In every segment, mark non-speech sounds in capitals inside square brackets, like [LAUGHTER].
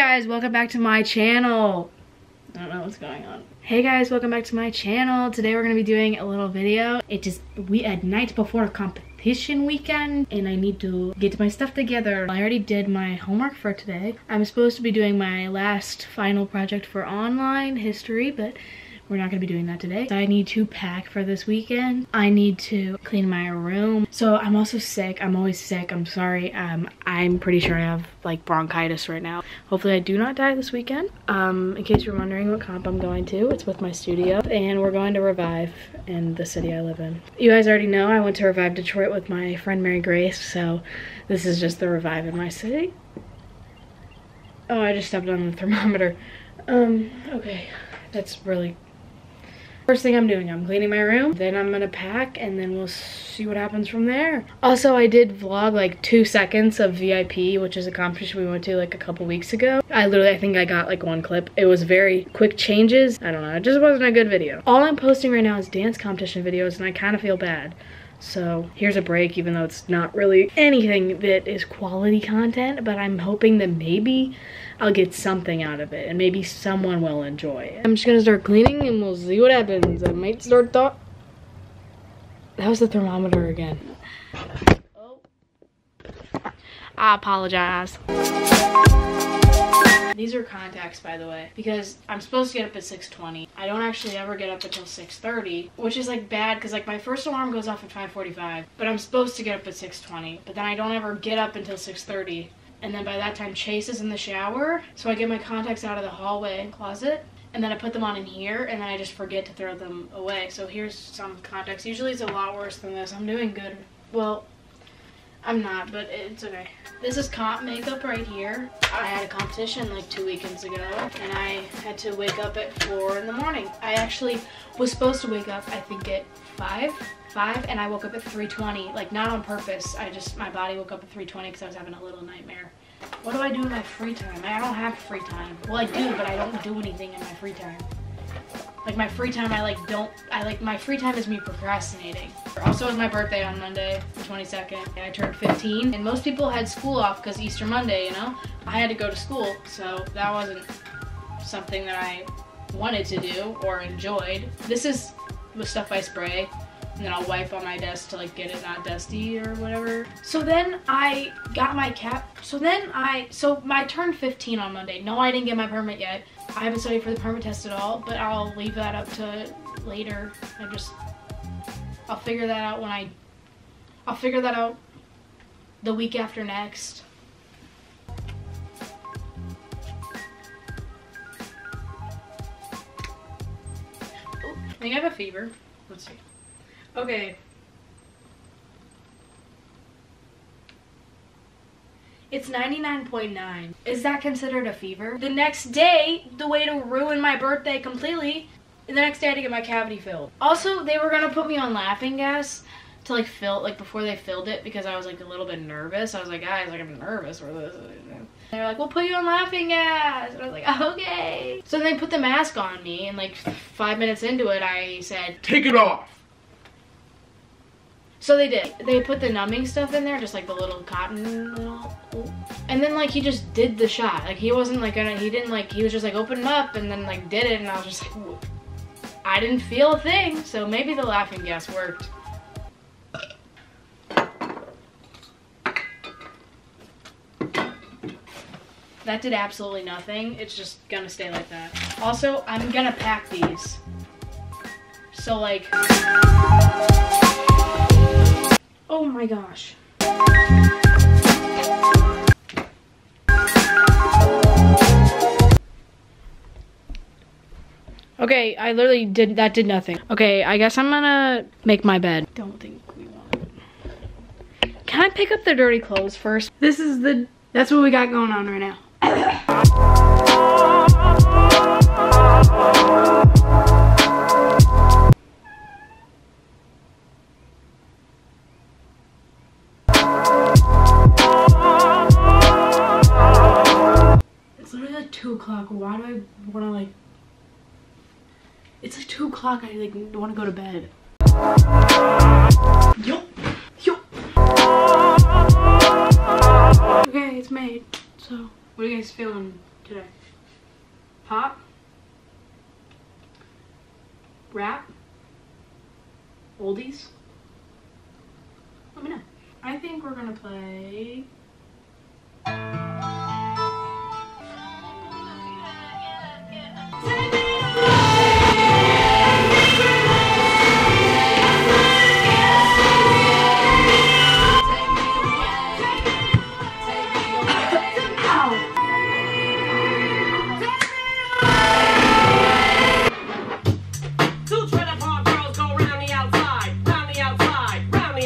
guys, welcome back to my channel. I don't know what's going on. Hey guys, welcome back to my channel. Today we're gonna be doing a little video. It is we at night before competition weekend and I need to get my stuff together. I already did my homework for today. I'm supposed to be doing my last final project for online history, but we're not gonna be doing that today. I need to pack for this weekend. I need to clean my room. So I'm also sick. I'm always sick. I'm sorry. Um, I'm pretty sure I have like bronchitis right now. Hopefully I do not die this weekend. Um, in case you're wondering what comp I'm going to, it's with my studio and we're going to Revive in the city I live in. You guys already know I went to Revive Detroit with my friend Mary Grace, so this is just the Revive in my city. Oh, I just stepped on the thermometer. Um, okay, that's really First thing I'm doing, I'm cleaning my room, then I'm gonna pack, and then we'll see what happens from there. Also, I did vlog like two seconds of VIP, which is a competition we went to like a couple weeks ago. I literally, I think I got like one clip. It was very quick changes. I don't know, it just wasn't a good video. All I'm posting right now is dance competition videos, and I kind of feel bad. So here's a break, even though it's not really anything that is quality content, but I'm hoping that maybe I'll get something out of it and maybe someone will enjoy it. I'm just gonna start cleaning and we'll see what happens. I might start thought. That was the thermometer again. Oh. I apologize. These are contacts, by the way, because I'm supposed to get up at 6.20. I don't actually ever get up until 6.30, which is like bad because like my first alarm goes off at 5.45, but I'm supposed to get up at 6.20, but then I don't ever get up until 6.30. And then by that time, Chase is in the shower. So I get my contacts out of the hallway and closet and then I put them on in here and then I just forget to throw them away. So here's some contacts. Usually it's a lot worse than this. I'm doing good. Well, I'm not, but it's okay. This is comp makeup right here. I had a competition like two weekends ago and I had to wake up at four in the morning. I actually was supposed to wake up, I think at five, five, and I woke up at 3.20, like not on purpose. I just, my body woke up at 3.20 because I was having a little nightmare. What do I do in my free time? I don't have free time. Well, I do, but I don't do anything in my free time. Like my free time, I like don't, I like, my free time is me procrastinating. Also, it was my birthday on Monday, the 22nd, and I turned 15. And most people had school off because Easter Monday, you know? I had to go to school, so that wasn't something that I wanted to do or enjoyed. This is the stuff I spray and then I'll wipe on my desk to like get it not dusty or whatever. So then I got my cap. So then I, so my turned 15 on Monday. No, I didn't get my permit yet. I haven't studied for the permit test at all, but I'll leave that up to later. I just, I'll figure that out when I, I'll figure that out the week after next. I think I have a fever. Let's see. Okay. It's 99.9. Is that considered a fever? The next day, the way to ruin my birthday completely, the next day I had to get my cavity filled. Also, they were gonna put me on laughing gas to like fill, like before they filled it because I was like a little bit nervous. I was like, guys, like I'm nervous for this. They were like, we'll put you on laughing gas. And I was like, [LAUGHS] okay. So they put the mask on me and like five minutes into it, I said, take it off. So they did. They put the numbing stuff in there, just like the little cotton little, and then like he just did the shot. Like he wasn't like gonna, he didn't like, he was just like open up and then like did it and I was just like, I didn't feel a thing. So maybe the laughing gas worked. That did absolutely nothing. It's just gonna stay like that. Also, I'm gonna pack these. So like, Oh my gosh. Okay, I literally did, that did nothing. Okay, I guess I'm gonna make my bed. Don't think we want it. Can I pick up the dirty clothes first? This is the, that's what we got going on right now. It's like 2 o'clock. I like want to go to bed. Yo. Yo. Okay, it's made. So, what are you guys feeling today? Pop? Rap? Oldies? Let me know. I think we're gonna play...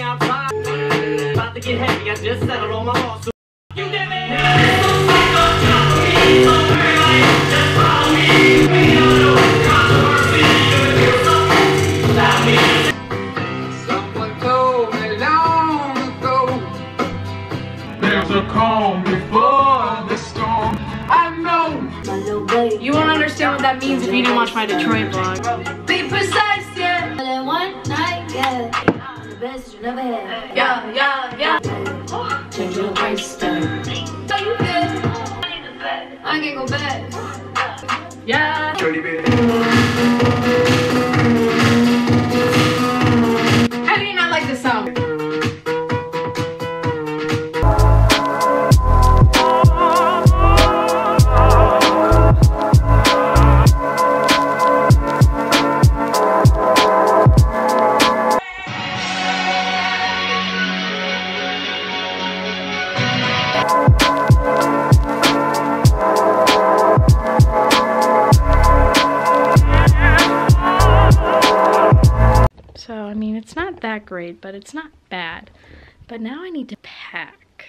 outside, round the outside. About to get heavy, I just settled on my lawsuit. You did Someone told me long ago There's a calm before the storm I know You won't understand what that means if you didn't watch my Detroit vlog. Be precise, yeah. But in one night, yeah. The best you never had. Yeah, yeah, yeah. Change your lifestyle. So uh. you good. I can't go back. Yeah. How that great, but it's not bad. But now I need to pack.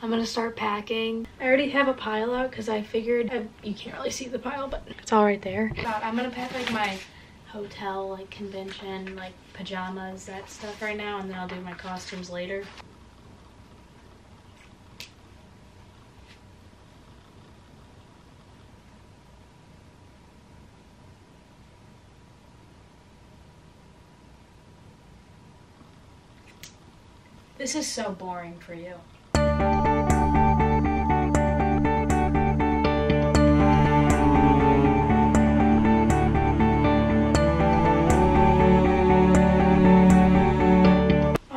I'm gonna start packing. I already have a pile out because I figured I, you can't really see the pile, but it's all right there. I'm gonna pack like my hotel, like convention, like pajamas, that stuff right now, and then I'll do my costumes later. This is so boring for you. Oh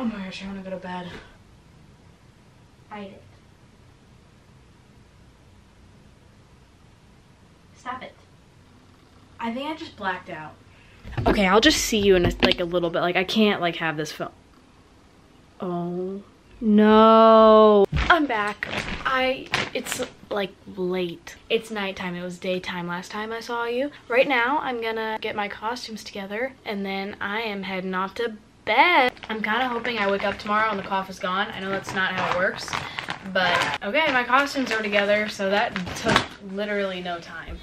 my gosh, I want to go to bed. Fight it. Stop it. I think I just blacked out. Okay, I'll just see you in a, like a little bit. Like I can't like have this film. Oh no. I'm back. I it's like late. It's nighttime. It was daytime last time I saw you. Right now I'm gonna get my costumes together and then I am heading off to bed. I'm kind of hoping I wake up tomorrow and the cough is gone. I know that's not how it works. But okay, my costumes are together, so that took literally no time.